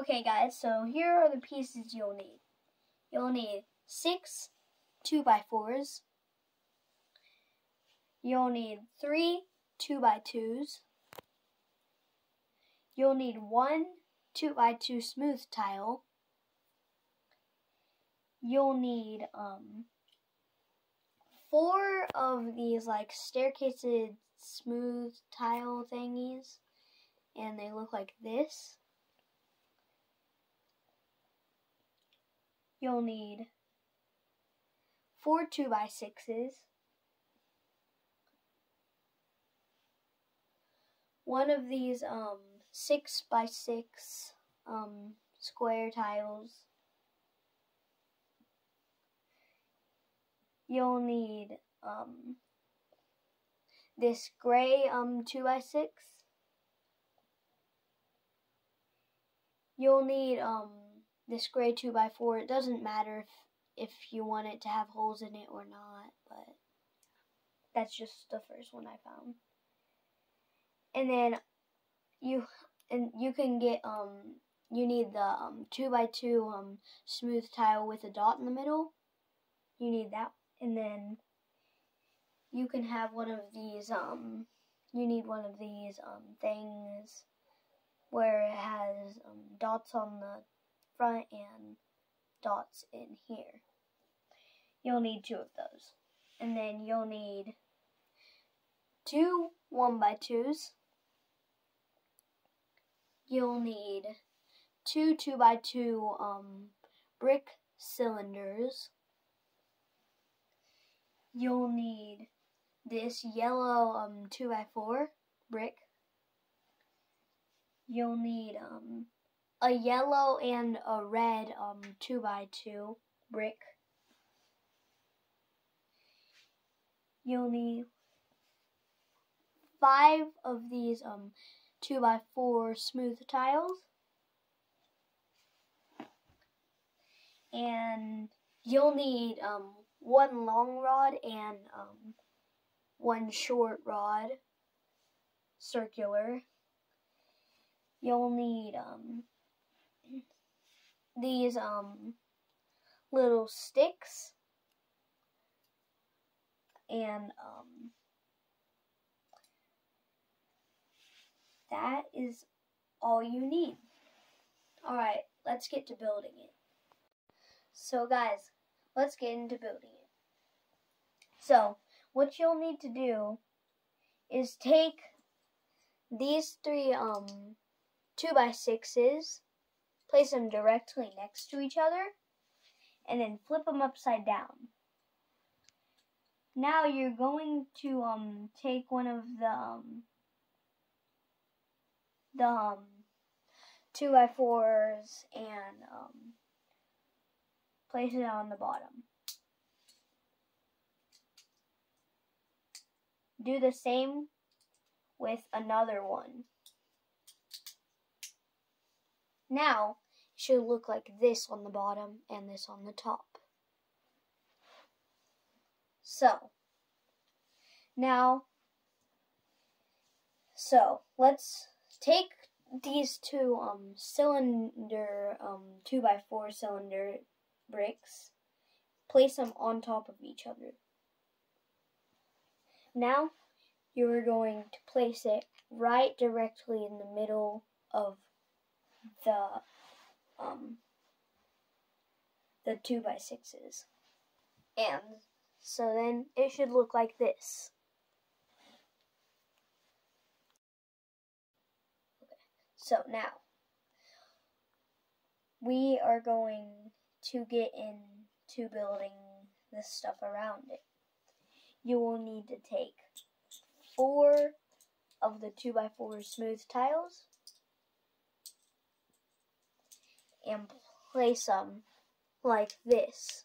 Okay guys, so here are the pieces you'll need. You'll need six 2 by 4s You'll need three 2 by 2s You'll need one 2 by 2 smooth tile. You'll need um, four of these like staircased smooth tile thingies and they look like this. You'll need four 2 by 6s one of these um, 6 by 6 um, square tiles. You'll need um, this gray um, 2 by 6 You'll need um, this gray 2x4. It doesn't matter if, if you want it to have holes in it or not, but that's just the first one I found. And then you and you can get um you need the um 2x2 um smooth tile with a dot in the middle. You need that and then you can have one of these um you need one of these um things where it has um, dots on the front and dots in here. You'll need two of those. And then you'll need two 1 by 2s You'll need two 2 by 2 um, brick cylinders. You'll need this yellow um, 2 by 4 brick. You'll need um, a yellow and a red um, 2 by 2 brick. You'll need five of these um, 2 by 4 smooth tiles. And you'll need um, one long rod and um, one short rod, circular. You'll need um, these um little sticks and um that is all you need. Alright, let's get to building it. So guys, let's get into building it. So, what you'll need to do is take these three um 2 by 6s place them directly next to each other, and then flip them upside down. Now you're going to um take one of the um, the um, two by fours and um, place it on the bottom. Do the same with another one. Now, should look like this on the bottom and this on the top. So, now, so, let's take these two um, cylinder, um, 2x4 cylinder bricks, place them on top of each other. Now, you're going to place it right directly in the middle of the um the two by sixes. And so then it should look like this. Okay. So now we are going to get into building the stuff around it. You will need to take four of the 2x4 smooth tiles and place them like this.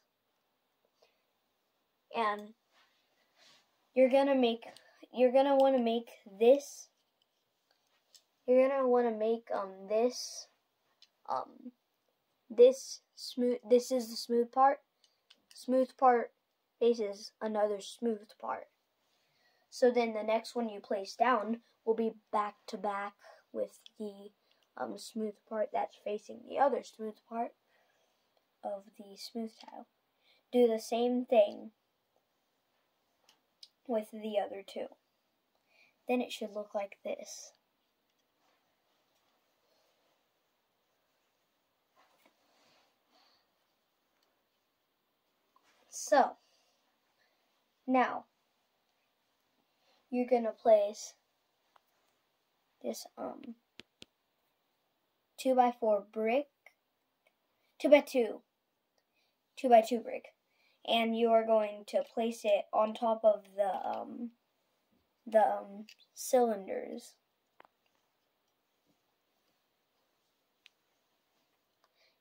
And you're gonna make, you're gonna want to make this, you're gonna want to make um this, um, this smooth, this is the smooth part, smooth part faces another smooth part. So then the next one you place down will be back to back with the um, smooth part that's facing the other smooth part of the smooth tile. Do the same thing with the other two. Then it should look like this. So, now, you're going to place this um 2 by 4 brick, 2 by 2, 2 by 2 brick, and you are going to place it on top of the um, the um, cylinders.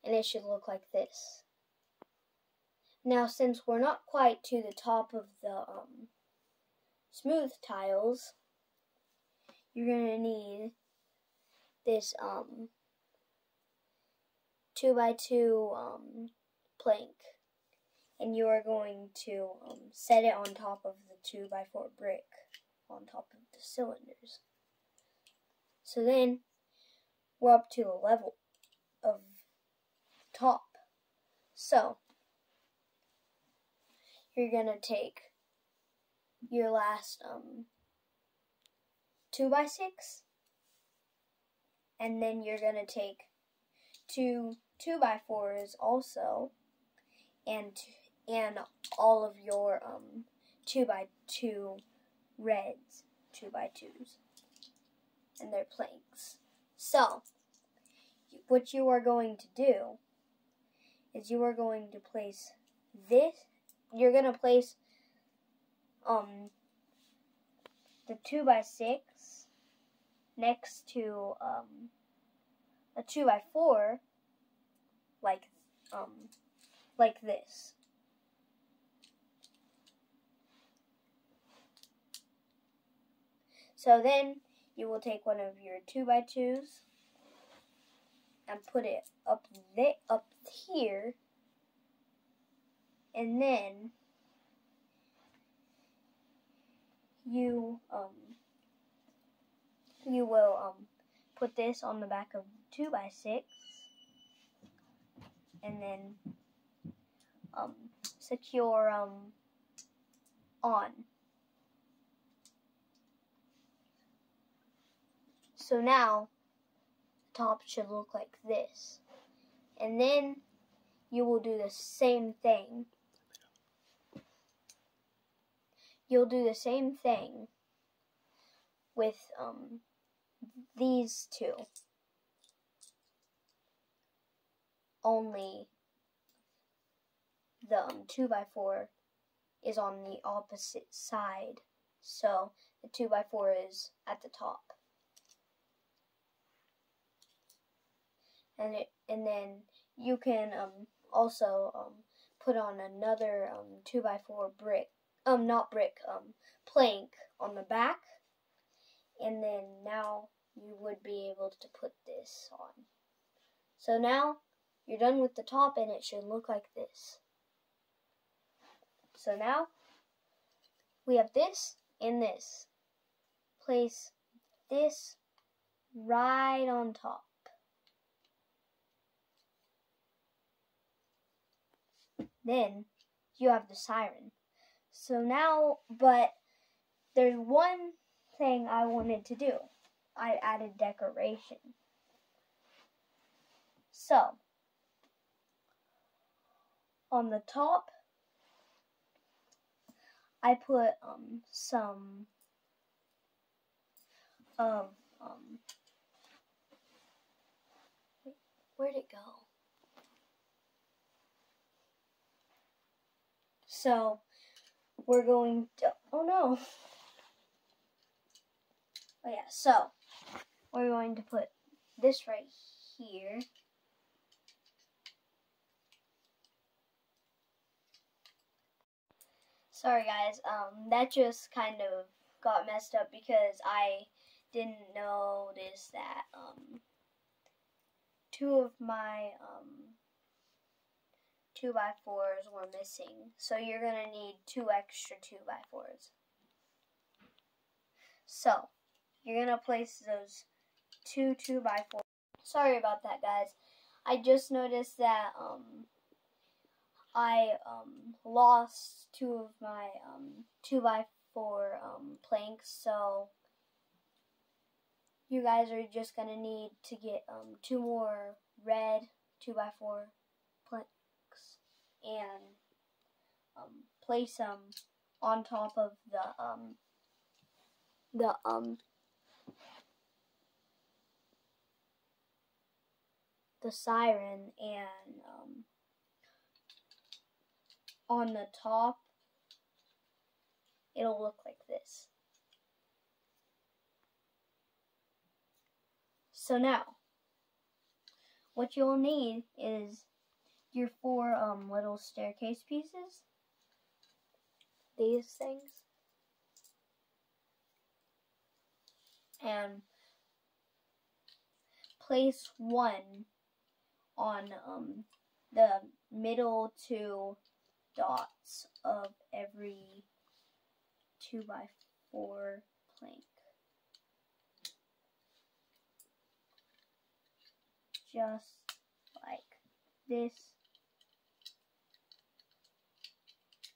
And it should look like this. Now, since we're not quite to the top of the um, smooth tiles, you're going to need this um, 2 by 2 um, plank. And you are going to um, set it on top of the 2 by 4 brick on top of the cylinders. So then we're up to the level of top. So you're to take your last um, 2 by 6 and then you're to take two 2 by 4s also and and all of your um, 2 by 2 reds 2 by 2s and their planks. So, what you are going to do is you are going to place this you're going to place um, the 2 by 6 next to um, a 2 by 4 like um, like this. So then you will take one of your 2 by 2s and put it up there, up here and then you um you will um put this on the back of two by six. And then um secure um on. So now the top should look like this. And then you will do the same thing. You'll do the same thing with um, these two. Only the um, 2x4 is on the opposite side. So the 2x4 is at the top. And it and then you can um, also um, put on another um, 2x4 brick um, not brick, um, plank on the back. And then now you would be able to put this on. So now you're done with the top and it should look like this. So now we have this and this. Place this right on top. Then you have the siren. So now, but there's one thing I wanted to do. I added decoration. So, on the top, I put um, some of, um, where'd it go? So, we're going to, oh no. Oh yeah, so we're going to put this right here. Sorry guys, um, that just kind of got messed up because I didn't notice that, um, two of my, um, 2 by 4s were missing. So you're to need two extra 2 by 4s. So, you're to place those two 2 by 4s Sorry about that, guys. I just noticed that um, I um, lost two of my um, 2 by 4 um, planks, so you guys are just to need to get um, two more red 2 by 4 planks and um, place them on top of the um, the um, the siren and um, on the top it'll look like this. So now what you'll need is your four um, little staircase pieces. These things. And place one on um, the middle two dots of every 2 by 4 plank. Just like this.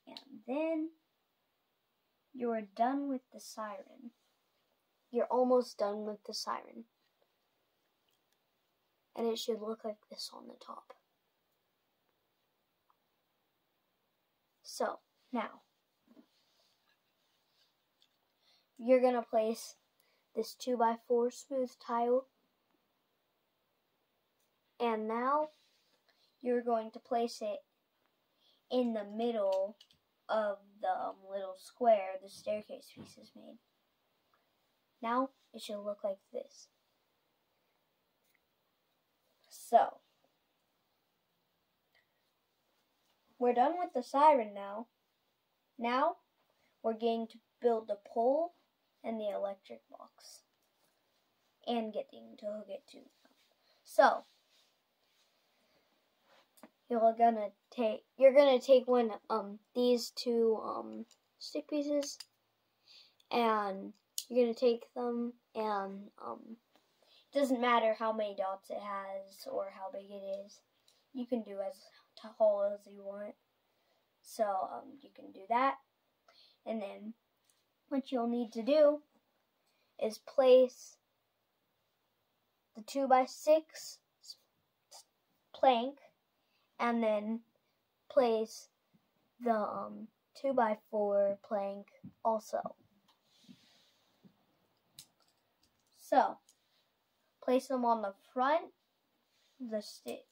And then you're done with the siren. You're almost done with the siren and it should look like this on the top. So, now, you're going to place this 2x4 smooth tile, and now you're going to place it in the middle of the um, little square the staircase piece is made. Now, it should look like this. So, we're done with the siren now. Now, we're going to build the pole and the electric box. And getting to hook it to. So, you're gonna take you're gonna take one um these two um stick pieces and you're gonna take them and um doesn't matter how many dots it has or how big it is. You can do as tall as you want. So um, you can do that. And then what you'll need to do is place the 2 by 6 plank and then place the um, 2 by 4 plank also. So, Place them on the front, the sticks.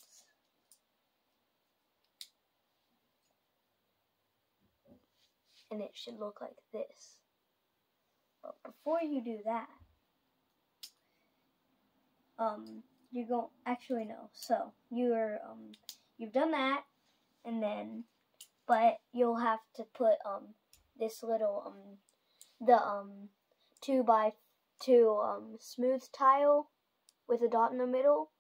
And it should look like this. But before you do that, um, you go, actually no, so you're, um, you've done that, and then, but you'll have to put, um, this little, um, the, um, two by two, um, smooth tile with a dot in the middle,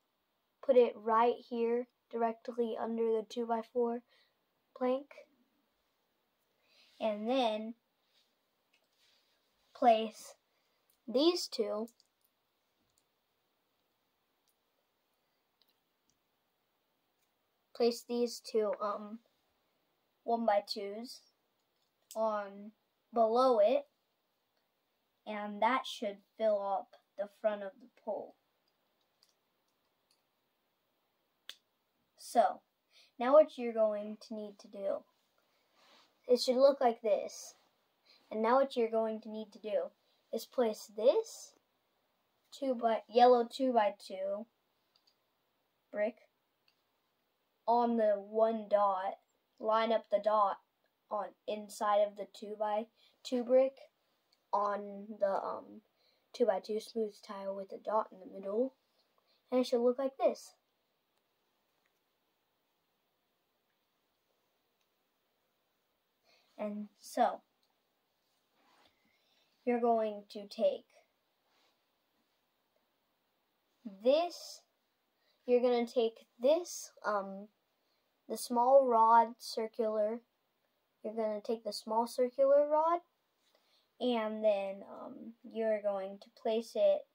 put it right here directly under the 2x4 plank. And then place these two place these two um one by twos on below it and that should fill up the front of the pole. So, now what you're going to need to do, it should look like this. And now what you're going to need to do is place this two by yellow two by two brick on the one dot, line up the dot on inside of the two by two brick on the um two by two smooth tile with a dot in the middle, and it should look like this. And so, you're going to take this, you're going to take this, um, the small rod circular, you're going to take the small circular rod, and then um, you're going to place it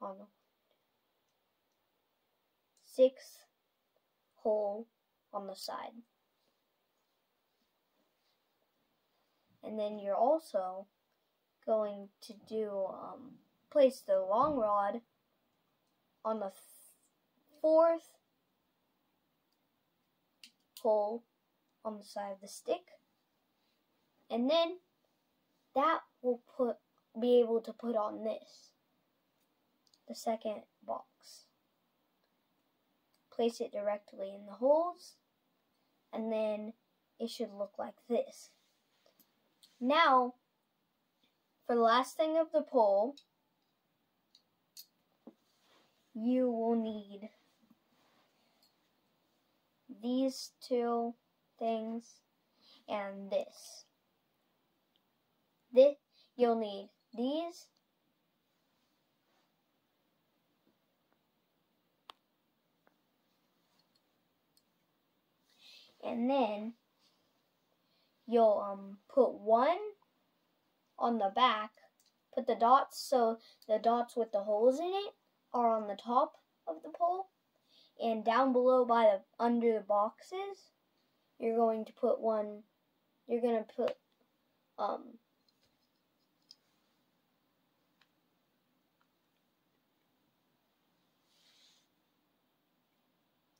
on the sixth hole on the side. And then you're also going to do, um, place the long rod on the fourth hole on the side of the stick. And then that will put be able to put on this, the second box. Place it directly in the holes, and then it should look like this. Now, for the last thing of the pole, you will need these two things and this. This you'll need these and then you'll um put one on the back put the dots so the dots with the holes in it are on the top of the pole. And down below by the under the boxes you're going to put one you're to put um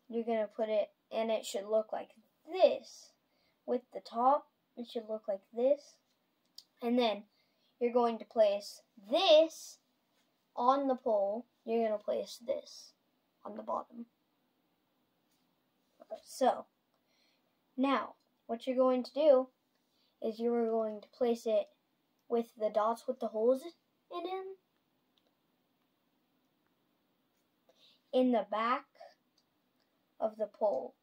you're going to put it and it should look like this with the top it should look like this. And then you're going to place this on the pole. You're going to place this on the bottom. So now what you're going to do is you're going to place it with the dots with the holes in them. In the back of the pole.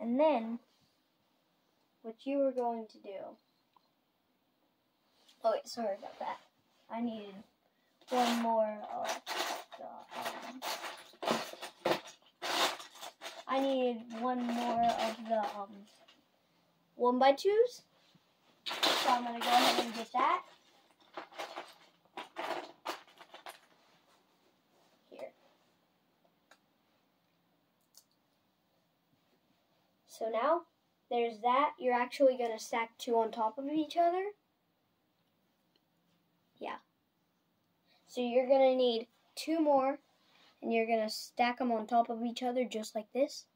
And then, what you were going to do. Oh, wait, sorry about that. I needed one more of the, um, I needed one more of the, um, one by twos. So I'm going to go ahead and get that. Here. So now, there's that. You're actually going to stack two on top of each other. Yeah. So you're going to need two more, and you're going to stack them on top of each other just like this.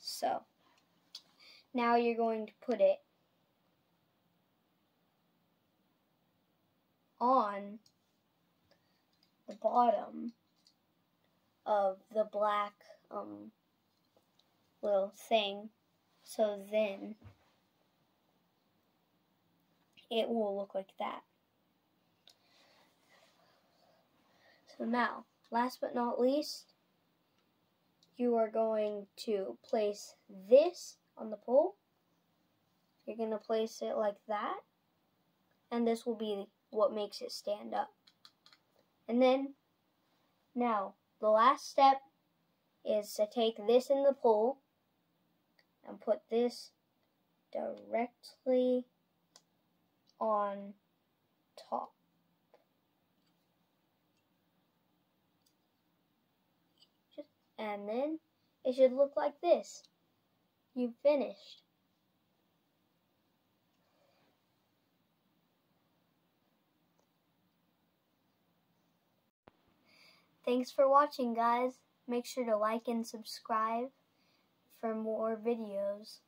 So now you're going to put it on the bottom of the black um, little thing so then it will look like that. So now, last but not least, you are going to place this on the pole. You're going to place it like that. And this will be what makes it stand up. And then, now, the last step is to take this in the pole and put this directly on top. and then it should look like this. You've finished. Thanks for watching guys. Make sure to like and subscribe for more videos.